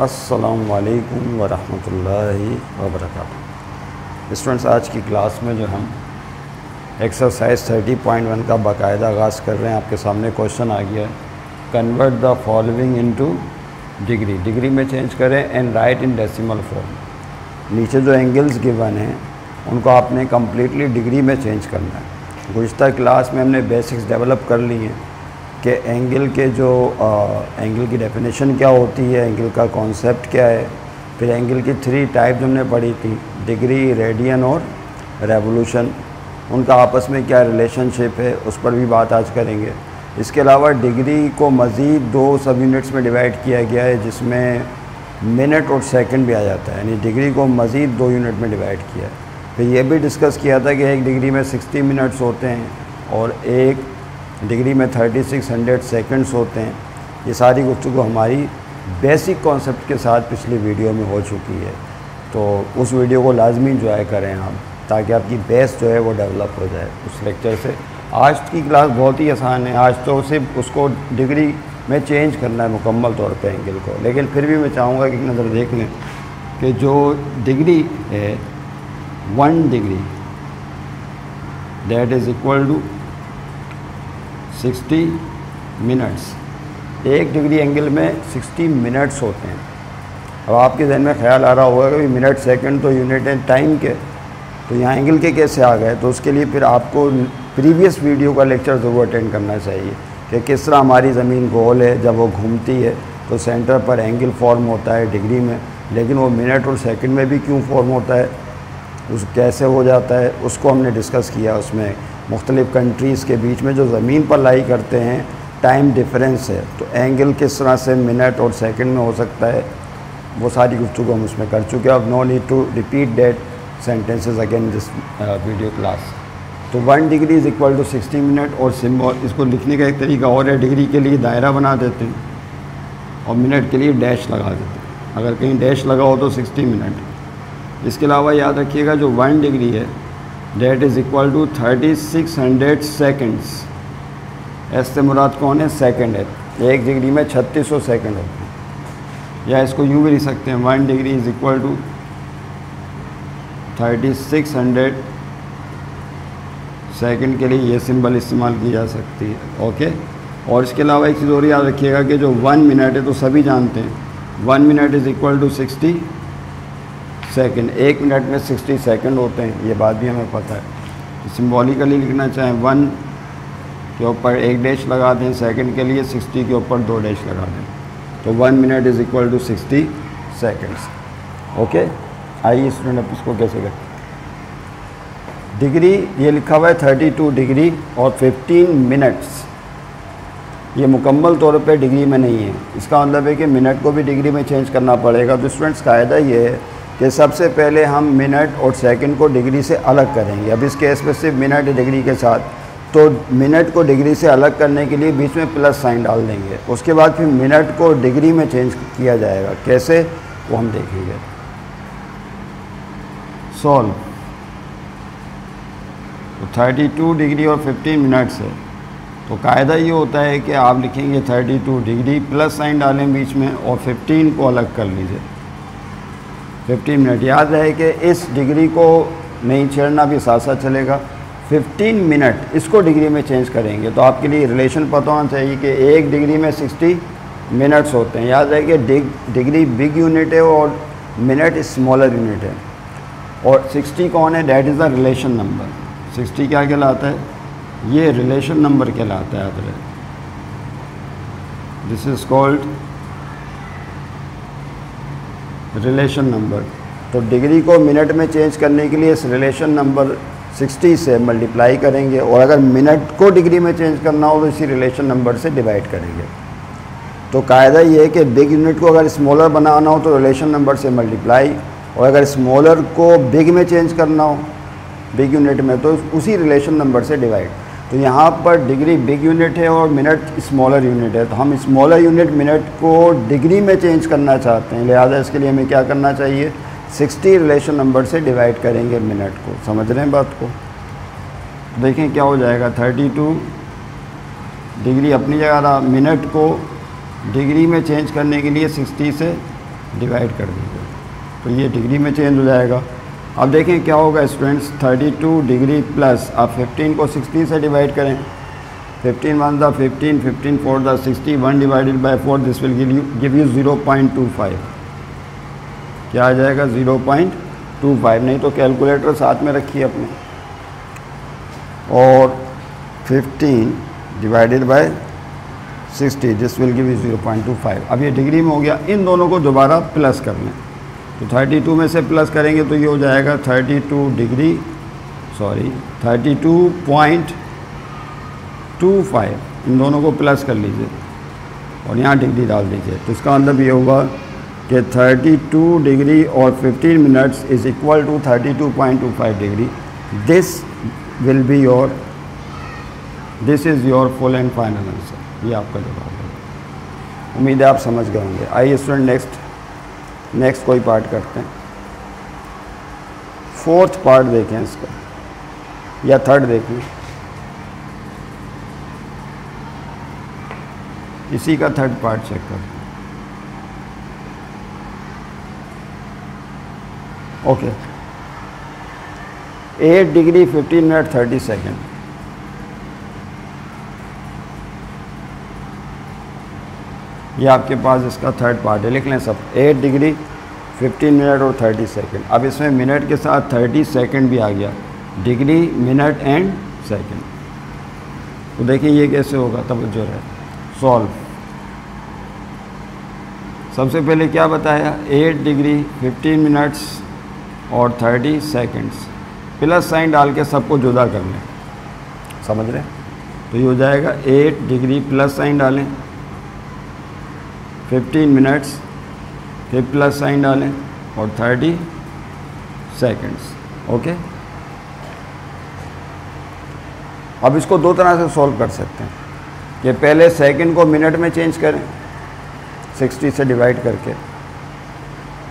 असलकम वरहमतुल्लाहि वबरकातुहू। स्टूडेंट्स आज की क्लास में जो हम एक्सरसाइज 30.1 का बाकायदा आगाज़ कर रहे हैं, आपके सामने क्वेश्चन आ गया है। Convert the following into degree degree में चेंज करें and write in decimal form नीचे जो एंगल्स गिवन हैं, उनको आपने कम्प्लीटली डिग्री में चेंज करना है। गुज्तर क्लास में हमने बेसिक्स डेवलप कर ली हैं। कि एंगल के जो आ, एंगल की डेफिनेशन क्या होती है एंगल का कॉन्सेप्ट क्या है फिर एंगल की थ्री टाइप हमने पढ़ी थी डिग्री रेडियन और रेवोल्यूशन उनका आपस में क्या रिलेशनशिप है उस पर भी बात आज करेंगे। इसके अलावा डिग्री को मज़ीद दो सब यूनिट्स में डिवाइड किया गया है जिसमें मिनट और सेकंड भी आ जाता है यानी डिग्री को मज़ीद दो यूनिट में डिवाइड किया है। फिर ये भी डिस्कस किया था कि एक डिग्री में 60 मिनट्स होते हैं और एक डिग्री में 3600 सेकंड्स होते हैं। ये सारी गुफ्तु हमारी बेसिक कॉन्सेप्ट के साथ पिछली वीडियो में हो चुकी है। तो उस वीडियो को लाजमी इंजॉय करें आप, ताकि आपकी बेस जो है वो डेवलप हो जाए। उस लेक्चर से। आज की क्लास बहुत ही आसान है। आज तो सिर्फ़ उसको डिग्री में चेंज करना है, मुकम्मल तौर पे एंगल को। लेकिन फिर भी मैं चाहूँगा कि नज़र देख लें कि जो डिग्री है one degree that is equal to 60 minutes. एक डिग्री एंगल में 60 मिनट्स होते हैं। अब आपके जहन में ख्याल आ रहा होगा कि मिनट, सेकंड तो यूनिट हैं टाइम के। तो यहाँ एंगल के कैसे आ गए? तो उसके लिए फिर आपको प्रीवियस वीडियो का लेक्चर ज़रूर अटेंड करना चाहिए कि किस तरह हमारी ज़मीन गोल है, जब वो घूमती है तो सेंटर पर एंगल फॉर्म होता है डिग्री में, लेकिन वो मिनट और सेकंड में भी क्यों फॉर्म होता है, उस कैसे हो जाता है, उसको हमने डिस्कस किया उसमें। मुख्तलिफ़ कंट्रीज़ के बीच में जो ज़मीन पर लाई करते हैं, टाइम डिफरेंस है। तो एंगल किस तरह से मिनट और सेकंड में हो सकता है, वो सारी गुफ्तु हम उसमें कर चुके हैं। अब no need to repeat that sentences again this video class. तो one degree is equal to sixty minute और सिम्बॉल इसको लिखने का एक तरीका और है, डिग्री के लिए दायरा बना देते हैं और मिनट के लिए डैश लगा देते हैं। अगर कहीं डैश लगा हो तो सिक्सटी मिनट। इसके अलावा याद रखिएगा जो वन डिग्री है that is equal to thirty six hundred seconds ऐसे मुराद कौन है? सेकेंड है। एक डिग्री में छत्तीस सौ सेकेंड होते हैं। या इसको यूँ भी लिख सकते हैं। One degree is equal to thirty six hundred second के लिए ये सिंबल इस्तेमाल की जा सकती है। ओके और इसके अलावा एक चीज़ और याद रखिएगा कि जो वन मिनट है तो सभी जानते हैं। One minute is equal to sixty second, एक मिनट में सिक्सटी सेकंड होते हैं, ये बात भी हमें पता है। सिम्बॉलिकली लिखना चाहें, वन के ऊपर एक डैश लगा दें सेकंड के लिए सिक्सटी के ऊपर दो डैश लगा दें। तो one minute is equal to sixty seconds okay? आइए स्टूडेंट अब इसको कैसे करें डिग्री, ये लिखा हुआ है थर्टी टू डिग्री और फिफ्टीन मिनट्स। ये मुकम्मल तौर पे डिग्री में नहीं है। इसका मतलब है कि मिनट को भी डिग्री में चेंज करना पड़ेगा। तो स्टूडेंट्स कायदा ये है कि सबसे पहले हम मिनट और सेकंड को डिग्री से अलग करेंगे। अब इस केस में सिर्फ़ मिनट डिग्री के साथ तो मिनट को डिग्री से अलग करने के लिए बीच में प्लस साइन डाल देंगे। उसके बाद फिर मिनट को डिग्री में चेंज किया जाएगा। कैसे? वो हम देखेंगे। सॉल्व। तो 32 डिग्री और 15 मिनट्स है। तो कायदा ये होता है कि आप लिखेंगे 32 डिग्री प्लस साइन डालें बीच में और 15 को अलग कर लीजिए। 15 मिनट याद रहे कि इस डिग्री को नहीं छेड़ना भी साथ साथ चलेगा। 15 मिनट इसको डिग्री में चेंज करेंगे। तो आपके लिए रिलेशन पता होना चाहिए कि एक डिग्री में 60 मिनट्स होते हैं। याद रहे कि डिग, डिग्री बिग यूनिट है और मिनट स्मॉलर यूनिट है। और 60 कौन है? That is the relation number 60 क्या कहलाता है? ये रिलेशन नंबर कहलाता है याद रहे। This is called relation number. तो डिग्री को मिनट में चेंज करने के लिए इस रिलेशन नंबर 60 से मल्टीप्लाई करेंगे और अगर मिनट को डिग्री में चेंज करना हो तो इसी रिलेशन नंबर से डिवाइड करेंगे। तो कायदा ये है कि बिग यूनिट को अगर स्मॉलर बनाना हो तो रिलेशन नंबर से मल्टीप्लाई, और अगर स्मॉलर को बिग में चेंज करना हो बिग यूनिट में तो उसी रिलेशन नंबर से डिवाइड। तो यहाँ पर डिग्री बिग यूनिट है और मिनट स्मॉलर यूनिट है। तो हम स्मॉलर यूनिट मिनट को डिग्री में चेंज करना चाहते हैं। लिहाजा इसके लिए हमें क्या करना चाहिए? 60 रिलेशन नंबर से डिवाइड करेंगे मिनट को। समझ रहे हैं बात को? देखें क्या हो जाएगा। 32 डिग्री अपनी जगह रहा। मिनट को डिग्री में चेंज करने के लिए 60 से डिवाइड कर दीजिए। तो ये डिग्री में चेंज हो जाएगा। अब देखें क्या होगा स्टूडेंट्स 32 डिग्री प्लस अब 15 को 60 से डिवाइड करें। 15 one the 15 15 four the 60 one divided by four this will give you give you 0.25 क्या आ जाएगा 0.25 नहीं तो कैलकुलेटर साथ में रखिए अपने। और 15 divided by 60 this will give you 0.25 अब ये डिग्री में हो गया, इन दोनों को दोबारा प्लस कर लें। तो 32 में से प्लस करेंगे तो ये हो जाएगा 32 डिग्री सॉरी 32.25 इन दोनों को प्लस कर लीजिए और यहाँ डिग्री डाल दीजिए। तो इसका मतलब ये होगा कि 32 डिग्री और 15 minutes is equal to 32.25 degree this will be your this is your full and final answer ये आपका जवाब है। उम्मीद है आप समझ गए होंगे। आइए स्टूडेंट नेक्स्ट नेक्स्ट कोई पार्ट करते हैं। फोर्थ पार्ट देखें इसका। या थर्ड देखें। इसी का थर्ड पार्ट चेक करते हैं। Okay eight degree fifteen minute thirty second ये आपके पास इसका थर्ड पार्ट है। लिख लें सब। एट डिग्री फिफ्टीन मिनट और थर्टी सेकेंड अब इसमें मिनट के साथ थर्टी सेकेंड भी आ गया। डिग्री मिनट एंड सेकेंड तो देखिए ये कैसे होगा तवज्जो है। सॉल्व सबसे पहले क्या बताया? एट डिग्री फिफ्टीन मिनट्स और थर्टी सेकेंड्स प्लस साइन डाल के सबको जुदा कर लें। समझ रहे? तो ये हो जाएगा एट डिग्री प्लस साइन डालें। 15 मिनट्स फिर प्लस साइन डालें और 30 सेकंड्स ओके अब इसको दो तरह से सॉल्व कर सकते हैं कि पहले सेकंड को मिनट में चेंज करें 60 से डिवाइड करके,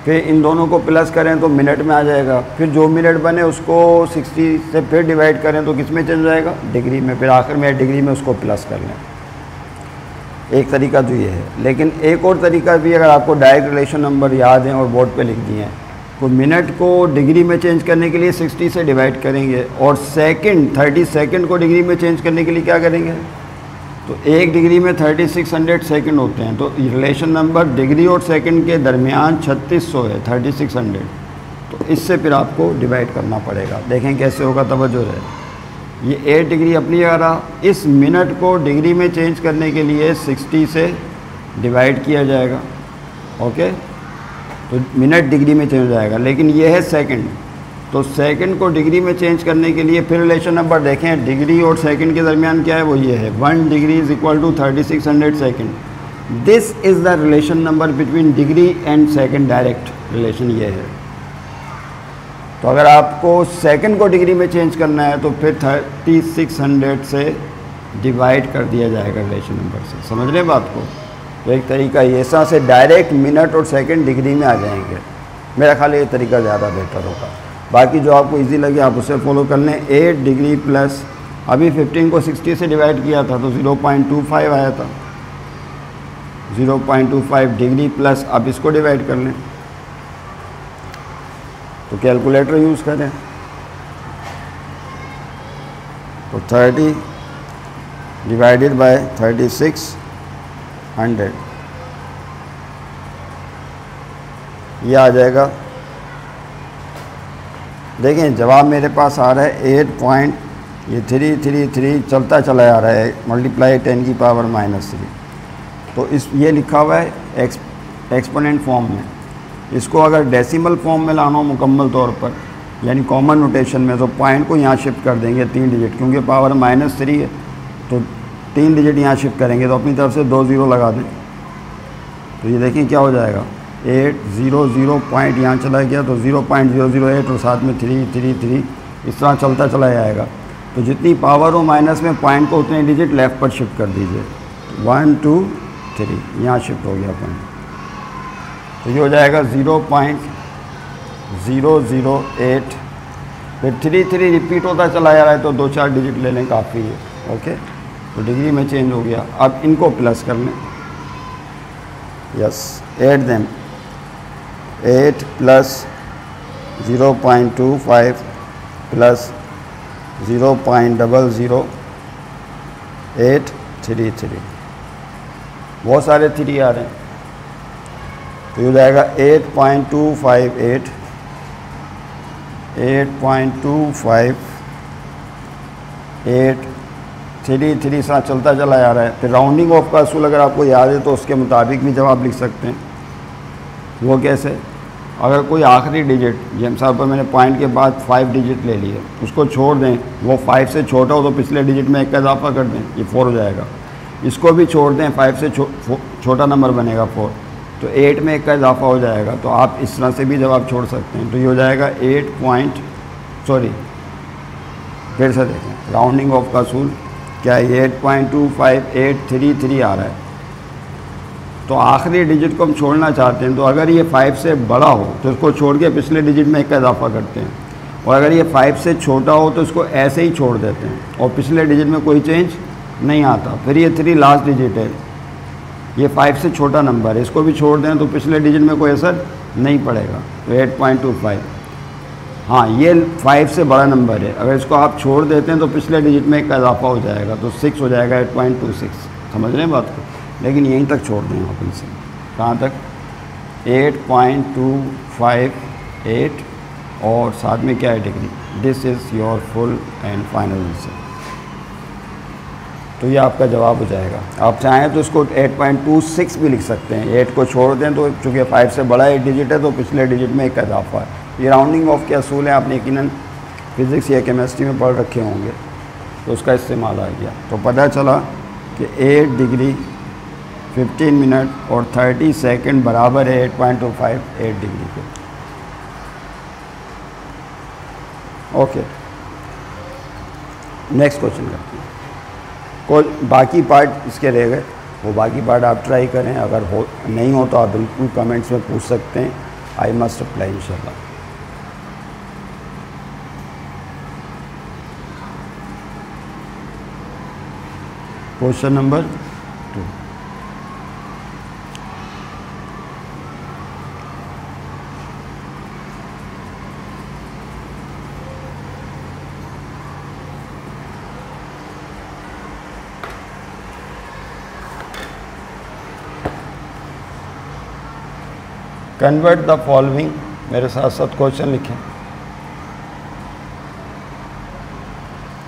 फिर इन दोनों को प्लस करें तो मिनट में आ जाएगा, फिर जो मिनट बने उसको 60 से फिर डिवाइड करें तो किसमें चेंज जाएगा? डिग्री में, फिर आखिर में डिग्री में उसको प्लस कर लें। एक तरीका तो ये है। लेकिन एक और तरीका भी अगर आपको डायरेक्ट रिलेशन नंबर याद हैं और बोर्ड पे लिख दिए हैं तो मिनट को डिग्री में चेंज करने के लिए 60 से डिवाइड करेंगे और सेकंड 30 सेकंड को डिग्री में चेंज करने के लिए क्या करेंगे? तो एक डिग्री में 3600 सेकंड होते हैं। तो रिलेशन नंबर डिग्री और सेकंड के दरमियान 3600 है 3600 तो इससे फिर आपको डिवाइड करना पड़ेगा। देखें कैसे होगा तोज्जो रहे। ये एट डिग्री अपनी आ रहा इस मिनट को डिग्री में चेंज करने के लिए 60 से डिवाइड किया जाएगा। ओके तो मिनट डिग्री में चेंज हो जाएगा लेकिन ये है सेकंड तो सेकंड को डिग्री में चेंज करने के लिए फिर रिलेशन नंबर देखें। डिग्री और सेकंड के दरमियान क्या है? वो ये है। One degree is equal to thirty six hundred second this is the relation number between degree and second direct relation ये है। तो अगर आपको सेकंड को डिग्री में चेंज करना है तो फिर थर्टी सिक्स हंड्रेड से डिवाइड कर दिया जाएगा रिलेशन नंबर से। समझ रहे बात को? तो एक तरीका ये, ऐसा से डायरेक्ट मिनट और सेकंड डिग्री में आ जाएँगे। मेरा ख्याल ये तरीका ज़्यादा बेहतर होगा। बाकी जो आपको इजी लगे, आप उसे फॉलो कर लें। एट डिग्री प्लस अभी 15 को 60 से डिवाइड किया था तो 0.25 आया था। 0.25 डिग्री प्लस आप इसको डिवाइड कर लें। तो कैलकुलेटर यूज़ करें। तो 30 डिवाइडेड बाय 36 हंड्रेड ये आ जाएगा। देखें, जवाब मेरे पास आ रहा है एट पॉइंट ये थ्री थ्री थ्री चलता चला आ रहा है मल्टीप्लाई टेन की पावर माइनस थ्री तो इस, ये लिखा हुआ है एक्स एक्सपोनेंट फॉर्म में। इसको अगर डेसिमल फॉर्म में लाना हो मुकम्मल तौर पर, यानी कॉमन नोटेशन में तो पॉइंट को यहाँ शिफ्ट कर देंगे तीन डिजिट क्योंकि पावर माइनस थ्री है तो तीन डिजिट यहाँ शिफ्ट करेंगे तो अपनी तरफ़ से दो ज़ीरो लगा दें। तो ये देखिए क्या हो जाएगा। एट ज़ीरो ज़ीरो पॉइंट यहाँ चला गया तो zero point zero zero eight और साथ में थ्री थ्री थ्री इस तरह चलता चला जाएगा। तो जितनी पावर हो माइनस में पॉइंट को उतने डिजिट लेफ़्ट पर शिफ्ट कर दीजिए। वन टू थ्री यहाँ शिफ्ट हो गया पॉइंट तो ये हो जाएगा zero point zero zero eight. फिर थ्री थ्री रिपीट होता चला जा रहा है तो दो चार डिजिट ले लें, काफ़ी है, ओके? तो डिग्री में चेंज हो गया। अब इनको प्लस कर लें। Yes, eight them eight plus zero point two five plus zero point double zero. Eight, three three. बहुत सारे थ्री आ रहे हैं। तो ये जाएगा eight point two five eight eight point two five eight three three साथ चलता चला जा रहा है। फिर राउंडिंग ऑफ़ का असूल अगर आपको याद है तो उसके मुताबिक भी जवाब लिख सकते हैं। वो कैसे? अगर कोई आखिरी डिजिट जेम साहब पर मैंने पॉइंट के बाद फाइव डिजिट ले लिए उसको छोड़ दें वो फाइव से छोटा हो तो पिछले डिजिट में एक का इजाफा कर दें ये फोर हो जाएगा। इसको भी छोड़ दें फाइव से छो, छोटा नंबर बनेगा फोर तो एट में एक का इजाफा हो जाएगा तो आप इस तरह से भी जवाब छोड़ सकते हैं। तो ये हो जाएगा एट पॉइंट सॉरी फिर से देखें। राउंडिंग ऑफ़ का असूल क्या है eight point two five eight three three आ रहा है? तो आखिरी डिजिट को हम छोड़ना चाहते हैं तो अगर ये फाइव से बड़ा हो तो इसको छोड़ के पिछले डिजिट में एक का इजाफा करते हैं। और अगर ये फाइव से छोटा हो तो इसको ऐसे ही छोड़ देते हैं। और पिछले डिजिट में कोई चेंज नहीं आता। फिर ये थ्री लास्ट डिजिट है। ये फाइव से छोटा नंबर है। इसको भी छोड़ दें तो पिछले डिजिट में कोई असर नहीं पड़ेगा। तो एट पॉइंट टू फाइव हाँ ये फाइव से बड़ा नंबर है। अगर इसको आप छोड़ देते हैं तो पिछले डिजिट में एक इजाफा हो जाएगा। तो सिक्स हो जाएगा एट पॉइंट टू सिक्स समझ रहे हैं बात को? लेकिन यहीं तक छोड़ दें आप इनसे। कहाँ तक? Eight point two five eight और साथ में क्या है degree this is your full and final answer तो ये आपका जवाब हो जाएगा। आप चाहें तो इसको 8.26 भी लिख सकते हैं। 8 को छोड़ दें तो चूँकि 5 से बड़ा एक डिजिट है तो पिछले डिजिट में एक इजाफा है। ये राउंडिंग ऑफ़ के असूल हैं। आपने यकीन फिज़िक्स या केमिस्ट्री में पढ़ रखे होंगे। तो उसका इस्तेमाल आ गया। तो पता चला कि 8 डिग्री 15 मिनट और 30 सेकंड बराबर है 8.25 8 डिग्री के। ओके नेक्स्ट क्वेश्चन करते हैं। बाकी पार्ट इसके रह गए। वो बाकी पार्ट आप ट्राई करें। अगर हो, नहीं हो तो आप बिल्कुल कमेंट्स में पूछ सकते हैं। आई मस्ट अप्लाई इंशाल्लाह question number two convert the following मेरे साथ साथ क्वेश्चन लिखें.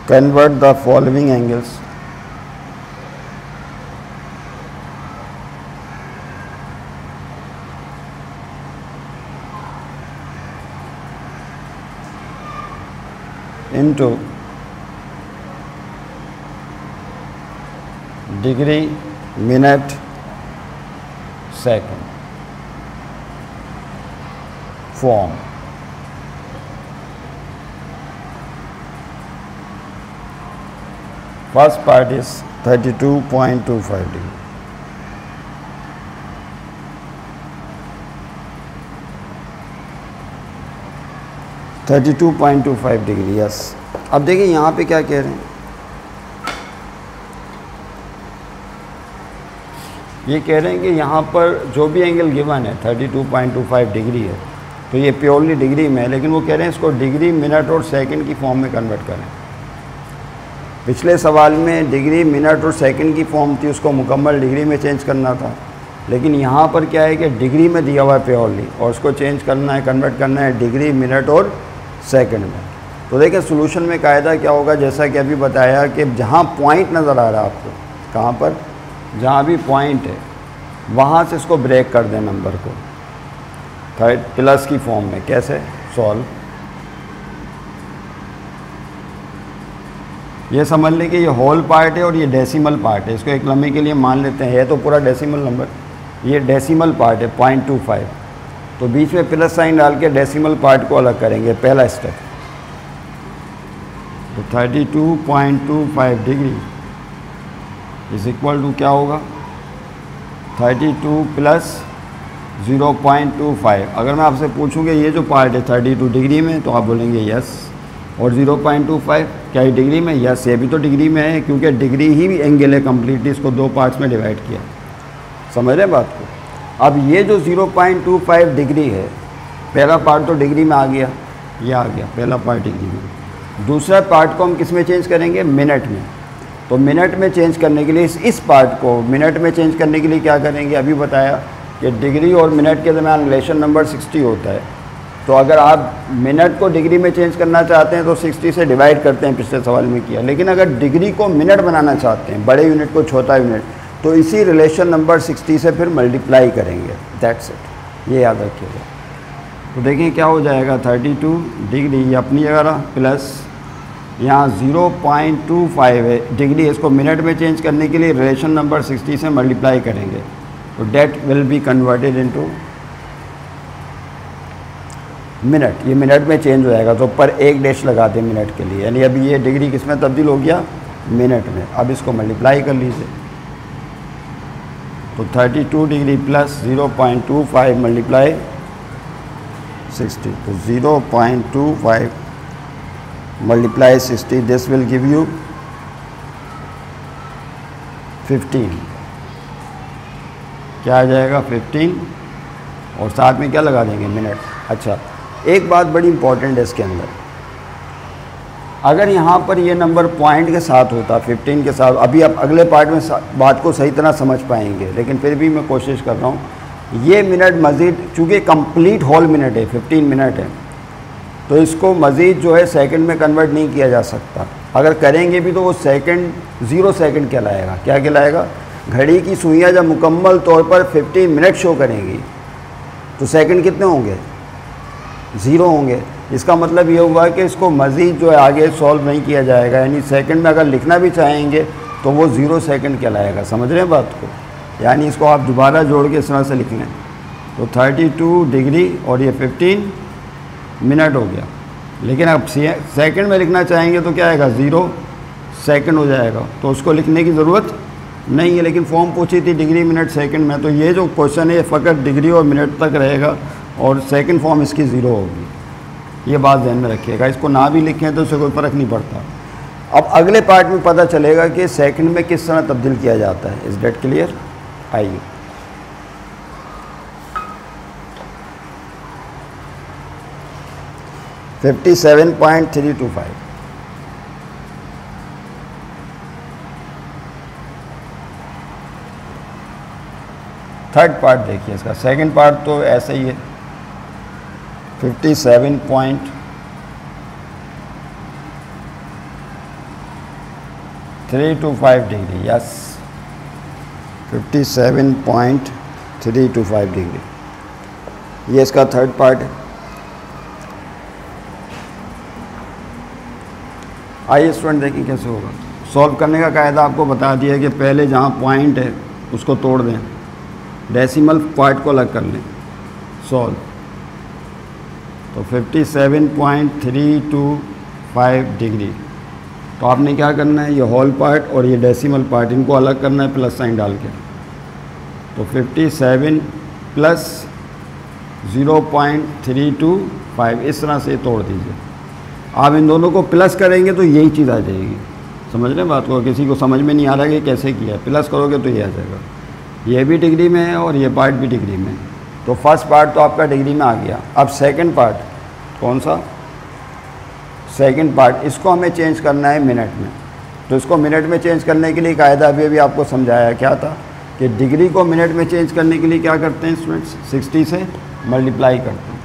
Convert the following angles into degree, minute, second. Form. First part is 32.25 degree. Thirty two point two five degree yes अब देखिए यहाँ पे क्या कह रहे हैं ये कह रहे हैं कि यहाँ पर जो भी एंगल गिवन है thirty two point two five degree है तो ये प्योरली डिग्री में है, लेकिन वो कह रहे हैं इसको डिग्री मिनट और सेकंड की फॉर्म में कन्वर्ट करें। पिछले सवाल में डिग्री मिनट और सेकंड की फॉर्म थी, उसको मुकम्मल डिग्री में चेंज करना था। लेकिन यहाँ पर क्या है कि डिग्री में दिया हुआ है प्योरली और उसको चेंज करना है कन्वर्ट करना है डिग्री मिनट और सेकंड में। तो देखिए सोल्यूशन में कायदा क्या होगा? जैसा कि अभी बताया कि जहाँ पॉइंट नज़र आ रहा है आपको, कहाँ पर? जहाँ भी पॉइंट है, वहाँ से इसको ब्रेक कर दें नंबर को। थर्ड प्लस की फॉर्म में कैसे? सॉल्व ये समझ लें कि ये होल पार्ट है और ये डेसिमल पार्ट है। इसको एक लम्बे के लिए मान लेते हैं। ये तो पूरा डेसिमल नंबर ये डेसिमल पार्ट है पॉइंट टू फाइव तो बीच में प्लस साइन डाल के डेसिमल पार्ट को अलग करेंगे। पहला स्टेप तो thirty two point two five degree is equal to क्या होगा? Thirty two plus zero point two five. अगर मैं आपसे पूछूँ कि ये जो पार्ट है थर्टी टू डिग्री में तो आप बोलेंगे यस और ज़ीरो पॉइंट टू फाइव, क्या ये डिग्री में? यस ये भी तो डिग्री में है, क्योंकि डिग्री ही भी एंगल है कम्प्लीटली इसको दो पार्ट्स में डिवाइड किया। समझ रहे बात को? अब ये जो 0.25 डिग्री है, पहला पार्ट तो डिग्री में आ गया, ये आ गया, पहला पार्ट डिग्री में। दूसरा पार्ट को हम किसमें चेंज करेंगे? मिनट में। तो मिनट में चेंज करने के लिए इस इस पार्ट को मिनट में चेंज करने के लिए क्या करेंगे? अभी बताया कि डिग्री और मिनट के दरमियान रिलेशन नंबर 60 होता है। तो अगर आप मिनट को डिग्री में चेंज करना चाहते हैं तो 60 से डिवाइड करते हैं, पिछले सवाल में किया। लेकिन अगर डिग्री को मिनट बनाना चाहते हैं, बड़े यूनिट को छोटा यूनिट तो इसी रिलेशन नंबर 60 से फिर मल्टीप्लाई करेंगे। दैट्स इट ये याद रखिएगा। तो देखिए क्या हो जाएगा 32 डिग्री अपनी जगह प्लस यहाँ 0.25 है। डिग्री इसको मिनट में चेंज करने के लिए रिलेशन नंबर 60 से मल्टीप्लाई करेंगे। तो that will be converted into minute ये मिनट में चेंज हो जाएगा तो पर एक डैश लगा दें मिनट के लिए। यानी अभी ये डिग्री किसमें तब्दील हो गया? मिनट में। अब इसको मल्टीप्लाई कर लीजिए। तो 32 डिग्री प्लस 0.25 मल्टीप्लाई 60 तो 0.25 multiply 60 this will give you 15 क्या आ जाएगा? 15 और साथ में क्या लगा देंगे? मिनट अच्छा एक बात बड़ी इंपॉर्टेंट है इसके अंदर। अगर यहाँ पर ये नंबर पॉइंट के साथ होता 15 के साथ, अभी आप अगले पार्ट में बात को सही तरह समझ पाएँगे, लेकिन फिर भी मैं कोशिश कर रहा हूँ, ये मिनट मज़ीद, चूँकि कंप्लीट होल मिनट है 15 मिनट है तो इसको मज़ीद जो है सेकंड में कन्वर्ट नहीं किया जा सकता। अगर करेंगे भी तो वो सेकंड ज़ीरो सेकंड कहलाएगा। क्या कहलाएगा? घड़ी की सुइयाँ जब मुकम्मल तौर पर 15 मिनट शो करेंगी तो सेकंड कितने होंगे? ज़ीरो होंगे। इसका मतलब ये हुआ कि इसको मज़ीद जो है आगे सॉल्व नहीं किया जाएगा। यानी सेकंड में अगर लिखना भी चाहेंगे तो वो ज़ीरो सेकंड कहलाएगा। समझ रहे हैं बात को? यानी इसको आप दोबारा जोड़ के इस तरह से लिख लें। तो 32 डिग्री और ये 15 मिनट हो गया। लेकिन अब सेकंड में लिखना चाहेंगे तो क्या आएगा? ज़ीरो सेकंड हो जाएगा। तो उसको लिखने की ज़रूरत नहीं है, लेकिन फॉर्म पूछी थी डिग्री मिनट सेकंड में तो ये जो क्वेश्चन है, ये फ़कत डिग्री और मिनट तक रहेगा और सेकंड फॉर्म इसकी ज़ीरो होगी। ये बात ध्यान में रखिएगा। इसको ना भी लिखें तो उससे कोई फ़र्क नहीं पड़ता। अब अगले पार्ट में पता चलेगा कि सेकंड में किस तरह तब्दील किया जाता है। इस डेट क्लियर आइए। Fifty seven point three two five third part देखिए इसका। सेकंड पार्ट तो ऐसा ही है। Fifty seven point three two five degree yes fifty seven point three two five degree ये इसका थर्ड पार्ट है। आइए स्टूडेंट देखिए कैसे होगा। सॉल्व करने का कायदा आपको बता दिया कि पहले जहाँ पॉइंट है, उसको तोड़ दें। डेसिमल पॉइंट को अलग कर लें। सॉल्व तो 57.325 डिग्री तो आपने क्या करना है? ये होल पार्ट और ये डेसिमल पार्ट इनको अलग करना है प्लस साइन डाल के। तो 57 प्लस 0.325 इस तरह से तोड़ दीजिए। आप इन दोनों को प्लस करेंगे तो यही चीज़ आ जाएगी। समझ रहे हैं बात को? किसी को समझ में नहीं आ रहा कि कैसे किया प्लस करोगे तो ये आ जाएगा। ये भी डिग्री में है और ये पार्ट भी डिग्री में है। तो फ़र्स्ट पार्ट तो आपका डिग्री में आ गया। अब सेकंड पार्ट कौन सा? सेकंड पार्ट, इसको हमें चेंज करना है मिनट में। तो इसको मिनट में चेंज करने के लिए कायदा अभी अभी आपको समझाया क्या था कि डिग्री को मिनट में चेंज करने के लिए क्या करते हैं स्टूडेंट्स? सिक्सटी से मल्टीप्लाई करते हैं।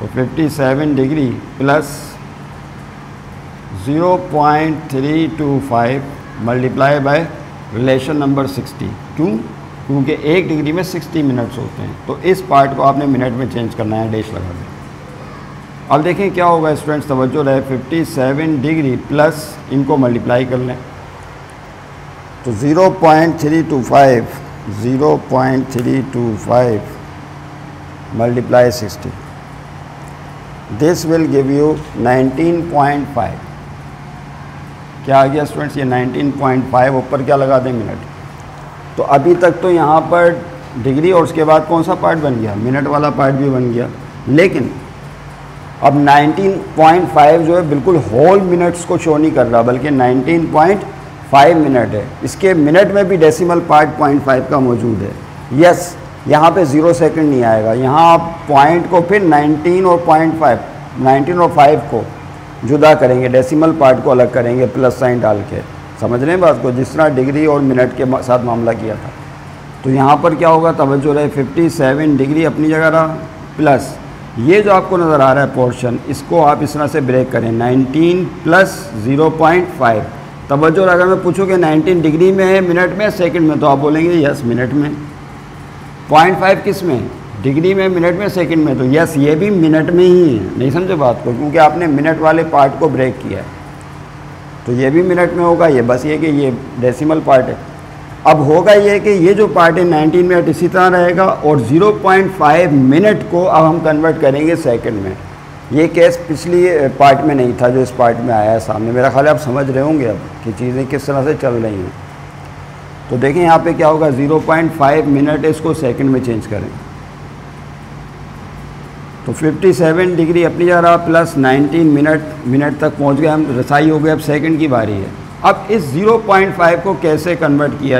तो 57 degree plus 0.325 multiply by relation number 60 क्यों? क्योंकि एक डिग्री में 60 मिनट्स होते हैं। तो इस पार्ट को आपने मिनट में चेंज करना है, डेश लगा दें। अब देखें क्या होगा, स्टूडेंट्स, तवज्जो रहे 57 डिग्री प्लस इनको मल्टीप्लाई कर लें। तो 0.325 0.325 multiply 60 this will give you 19.5 क्या आ गया स्टूडेंट्स ये 19.5 ऊपर क्या लगा दें मिनट तो अभी तक तो यहाँ पर डिग्री और उसके बाद कौन सा पार्ट बन गया? मिनट वाला पार्ट भी बन गया। लेकिन अब 19.5 जो है, बिल्कुल होल मिनट्स को शो नहीं कर रहा, बल्कि 19.5 मिनट है। इसके मिनट में भी डेसिमल पार्ट पॉइंट फाइव का मौजूद है। यस यहाँ पे ज़ीरो सेकंड नहीं आएगा। यहाँ आप पॉइंट को फिर 19 और पॉइंट फाइव नाइनटीन और फाइव को जुदा करेंगे डेसिमल पार्ट को अलग करेंगे प्लस साइन डाल के। समझ रहे हैं बात को? जिस तरह डिग्री और मिनट के साथ मामला किया था। तो यहाँ पर क्या होगा? तवज्जो रहे 57 डिग्री अपनी जगह रहा प्लस ये जो आपको नज़र आ रहा है पोर्शन इसको आप इस तरह से ब्रेक करें। 19 प्लस 0.5 तवज्जो अगर मैं पूछूँ कि 19 डिग्री में है मिनट में सेकंड में तो आप बोलेंगे यस मिनट में। पॉइंट फाइव किसमें? डिग्री में, मिनट में, सेकंड में तो यस, ये भी मिनट में ही है। नहीं समझे बात को, क्योंकि आपने मिनट वाले पार्ट को ब्रेक किया है। तो ये भी मिनट में होगा, ये बस ये कि ये डेसिमल पार्ट है। अब होगा ये कि ये जो पार्ट है 19 मिनट इसी तरह रहेगा और 0.5 मिनट को अब हम कन्वर्ट करेंगे सेकंड में। ये केस पिछली पार्ट में नहीं था जो इस पार्ट में आया है सामने। मेरा ख्याल आप समझ रहे होंगे अब कि चीज़ें किस तरह से चल रही हैं। तो देखें यहाँ पे क्या होगा 0.5 मिनट इसको सेकंड में चेंज करें। तो 57 डिग्री अपनी जा रहा प्लस 19 मिनट मिनट तक पहुँच गए हम रसाई हो गए, अब सेकंड की बारी है। अब इस 0.5 को कैसे कन्वर्ट किया